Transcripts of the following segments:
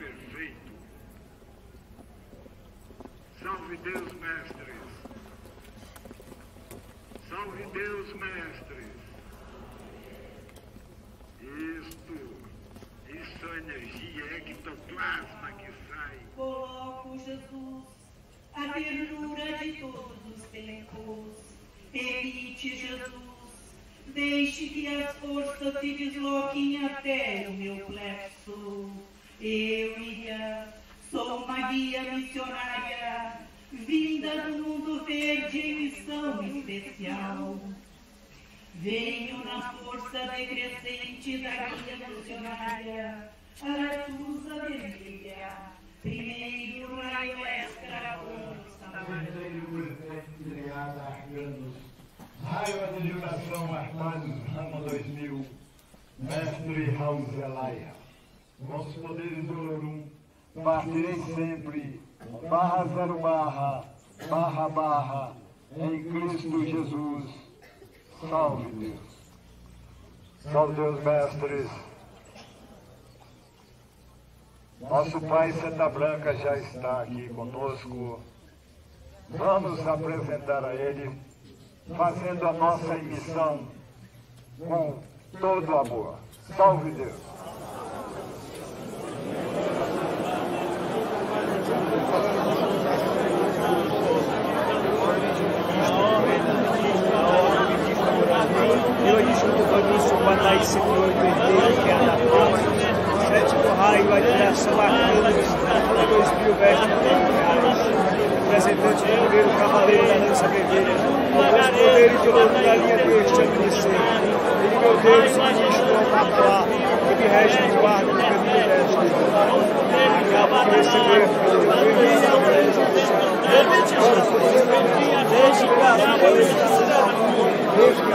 perfeito. Salve Deus, mestres. Salve Deus, mestres. Isto, isso é energia ectoplasma que sai. Coloco, Jesus, a ternura de todos os tempos. Permite, Jesus, deixe que as forças se desloquem até o meu plexo. Eu, Ira, sou uma guia missionária, vinda do mundo verde em missão especial. Venho na força decrescente da guia missionária, Aratusa vermelha, primeiro raio extra. Raio de Arcanos Rama 2000. Mestre Raul Zelaya. Vossos poderes do Lorum. Partirei sempre. Barra zero barra. Barra barra. Em Cristo Jesus. Salve Deus. Salve Deus, mestres. Nosso Pai Santa Branca já está aqui conosco. Vamos apresentar a Ele, fazendo a nossa missão com todo amor. Salve Deus! Bataí 180, que é da Paz. Sétimo raio, a direção Arcanos, 2 mil vestes representante do primeiro cavaleiro da lança vermelha, aos poderes de louco da linha deste amanhecer. Ele, meu Deus, me estou a falar, que me rege e guarda no caminho deste. Acabo de receber, Desde que a Desde que a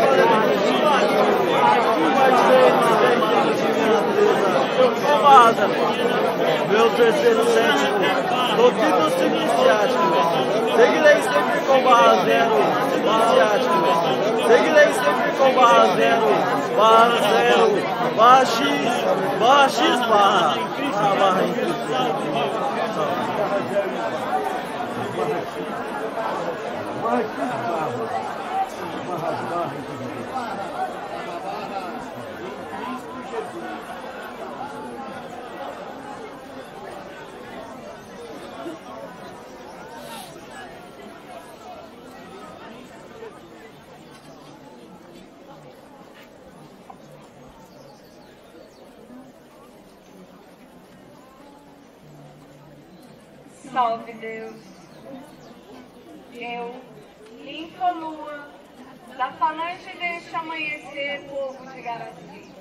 também Meu terceiro sétimo, doutrinas iniciáticas. Seguirei sempre com barra zero, iniciática. Seguirei sempre com barra zero, barra zero, barra x, barra x barra. A barra em Salve Deus. Eu, limpa lua, da falange deste amanhecer, povo de Garaci.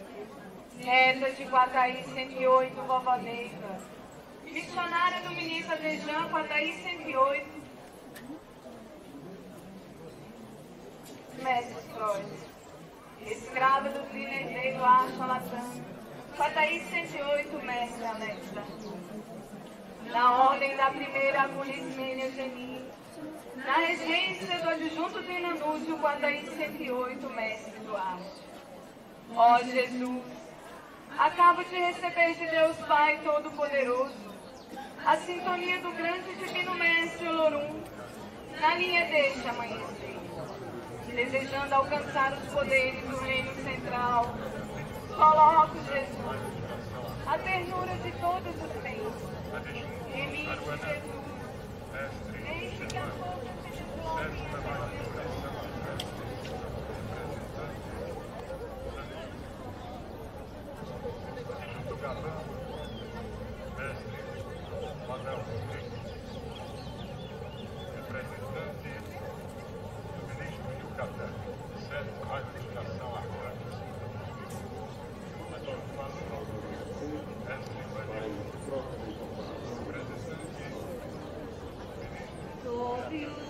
Reza de Guataí 108, Vovó Neiva. Missionária do ministro Adejan, Guataí 108. Mestre Freud. Escrava do trinezeiro Acha Latam. Guataí 108, Mestre Alexa na ordem da primeira Polismênia Geni, na regência do adjunto de Inanúcio, Guataí 108, mestre do Arte. Ó Jesus, acabo de receber de Deus Pai Todo-Poderoso a sintonia do grande divino mestre Olorum na linha deste amanhecer, desejando alcançar os poderes do reino central. Coloco, Jesus, a ternura de todos os tempos you.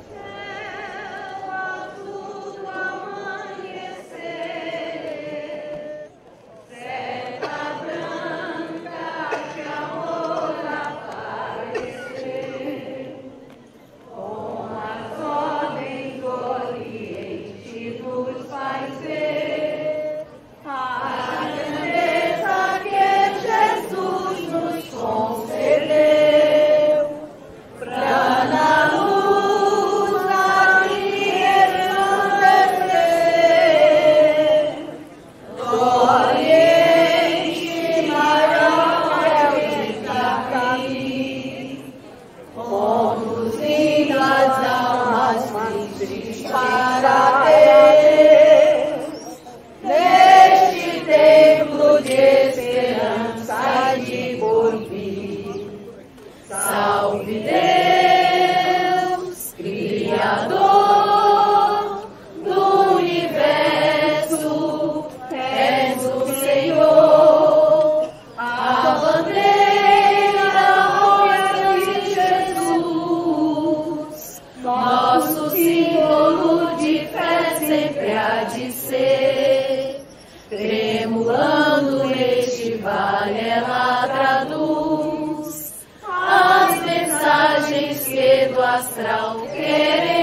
templo de esperança de porvir. Salve Deus, Criador do universo, és o Senhor. A bandeira de Jesus, nosso símbolo de fé sempre há de ser. Quando este vale ela traduz as mensagens que do astral queremos.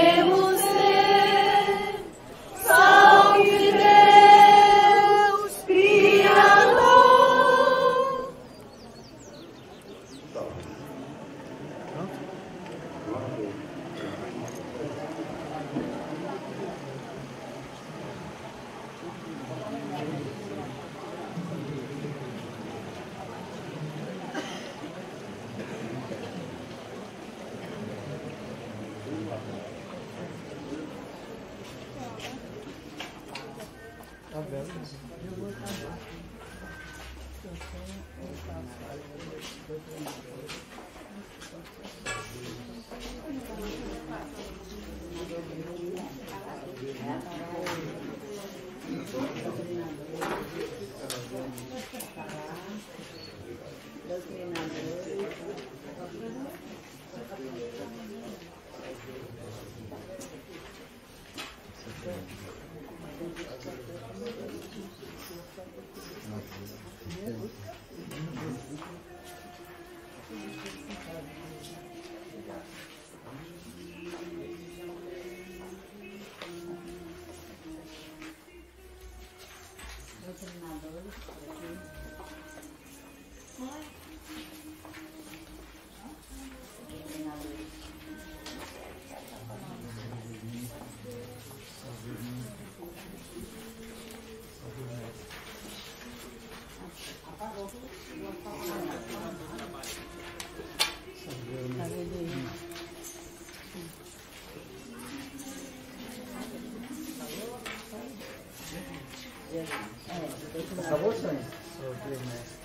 really nice.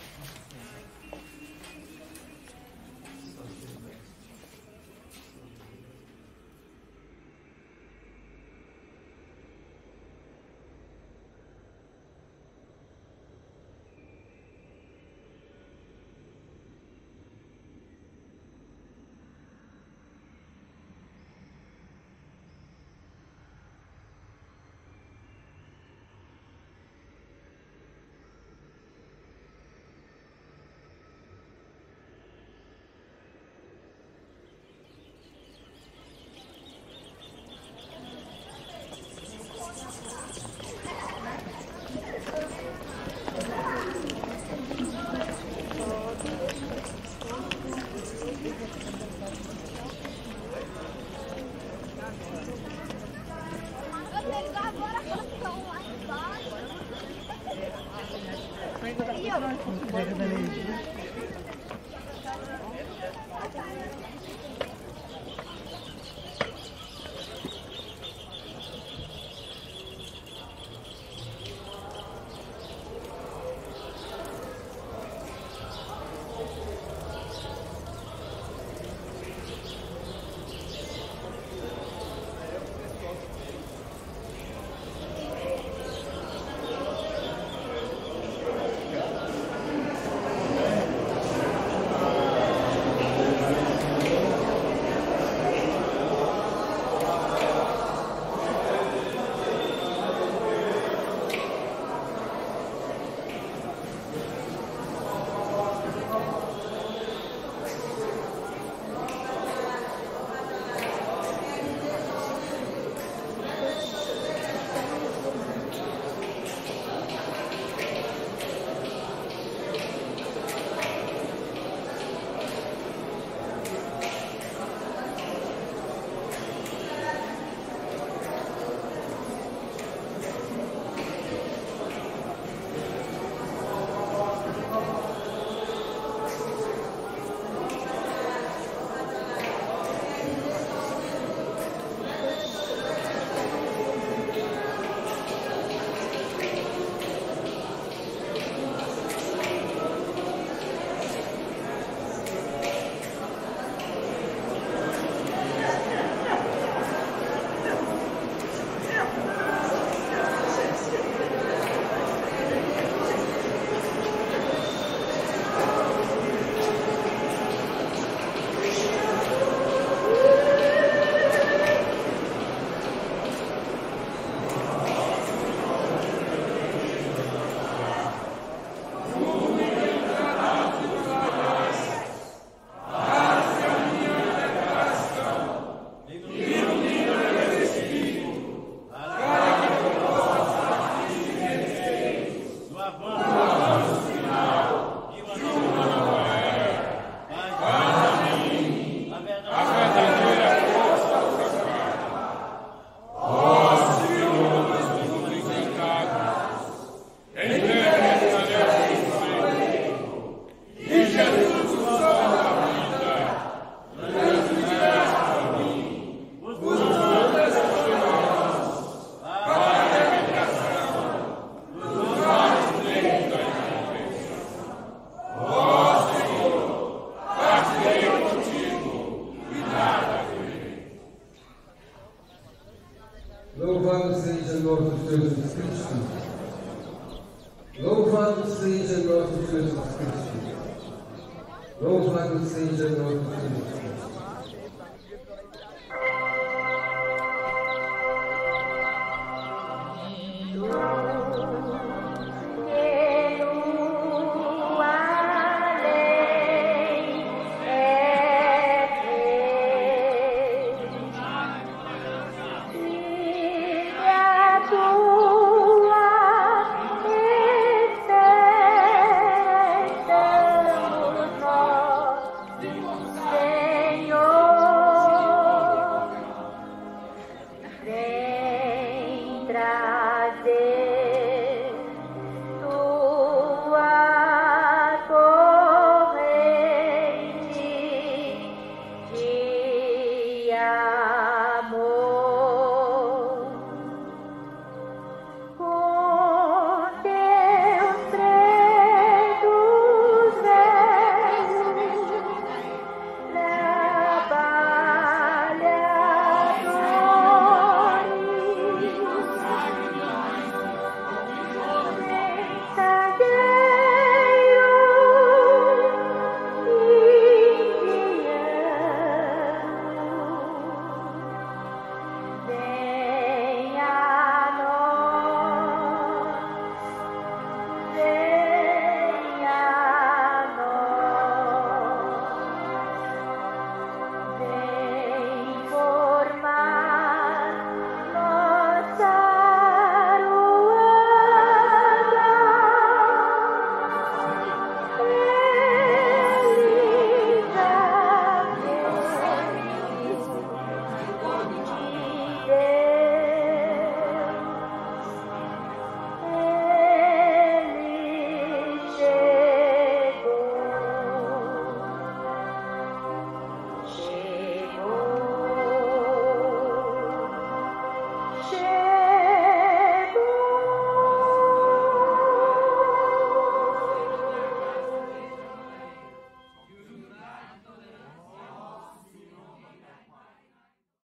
Louvado seja nosso Jesus